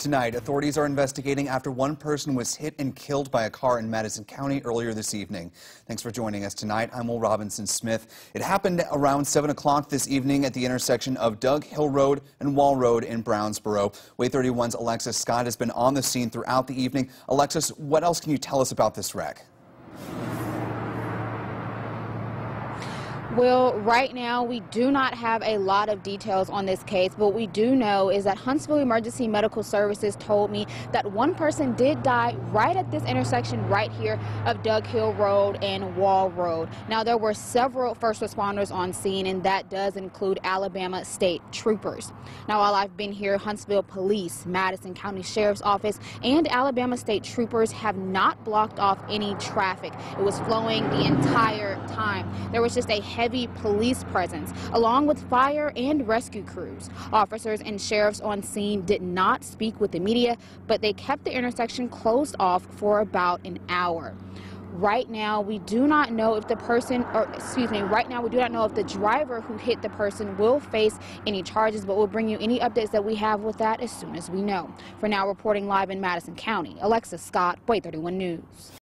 Tonight, authorities are investigating after one person was hit and killed by a car in Madison County earlier this evening. Thanks for joining us tonight. I'm Will Robinson Smith. It happened around 7 o'clock this evening at the intersection of Dug Hill Road and Wall Road in Brownsboro. WAAY 31's Alexis Scott has been on the scene throughout the evening. Alexis, what else can you tell us about this wreck? Well, right now we do not have a lot of details on this case, but we do know is that Huntsville Emergency Medical Services told me that one person did die right at this intersection right here of Dug Hill Road and Wall Road. Now, there were several first responders on scene, and that does include Alabama State Troopers. Now, while I've been here, Huntsville Police, Madison County Sheriff's Office, and Alabama State Troopers have not blocked off any traffic. It was flowing the entire time. There was just a heavy police presence, along with fire and rescue crews. Officers and sheriffs on scene did not speak with the media, but they kept the intersection closed off for about an hour. Right now, we do not know if the person, or excuse me, right now we do not know if the driver who hit the person will face any charges, but we'll bring you any updates that we have with that as soon as we know. For now, reporting live in Madison County, Alexis Scott, WAAY 31 News.